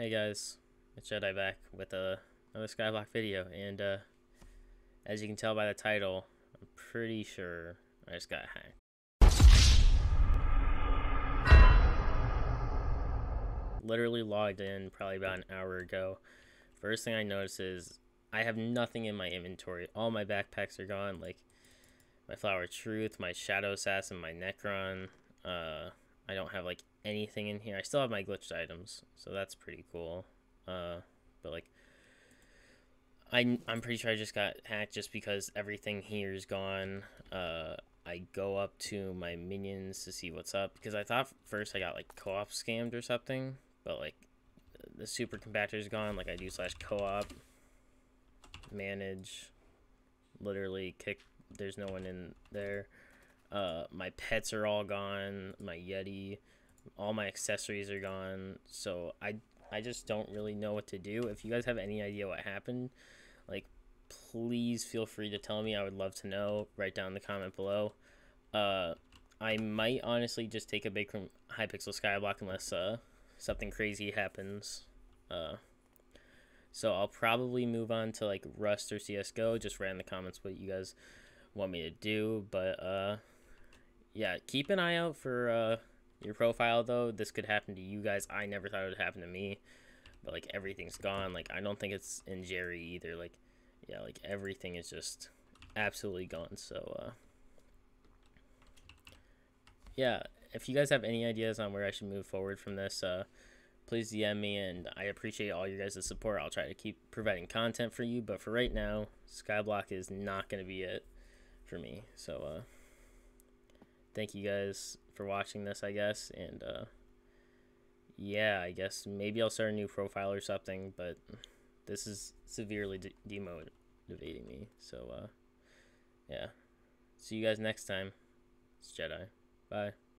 Hey guys, it's Jedi back with uh, another Skyblock video, and uh, as you can tell by the title, I'm pretty sure I just got hacked. Literally logged in probably about an hour ago. First thing I notice is I have nothing in my inventory. All my backpacks are gone, like my Flower Truth, my Shadow Assassin, my Necron. Uh, I don't have like anything in here. I still have my glitched items, so that's pretty cool. Uh, but like, I I'm pretty sure I just got hacked just because everything here is gone. Uh, I go up to my minions to see what's up because I thought first I got like co-op scammed or something, but like the super compactor is gone. Like I do slash co-op manage, literally kick. There's no one in there. Uh, my pets are all gone. My Yeti, all my accessories are gone. So I I just don't really know what to do. If you guys have any idea what happened, like please feel free to tell me. I would love to know. Write down in the comment below. Uh, I might honestly just take a break from Hypixel Skyblock unless uh something crazy happens. Uh, so I'll probably move on to like Rust or CS:GO. Just write in the comments what you guys want me to do. But uh, yeah, keep an eye out for uh, your profile though. This could happen to you guys. I never thought it would happen to me, but like everything's gone. Like I don't think it's in Jerry either. Like yeah, like everything is just absolutely gone. So uh, yeah, if you guys have any ideas on where I should move forward from this, uh, please DM me, and I appreciate all your guys' support. I'll try to keep providing content for you, but for right now, Skyblock is not going to be it for me. So, uh, thank you guys for watching this, I guess. And uh, yeah, I guess maybe I'll start a new profile or something, but this is severely de- demotivating me. So uh, yeah, see you guys next time. It's Jedi. Bye.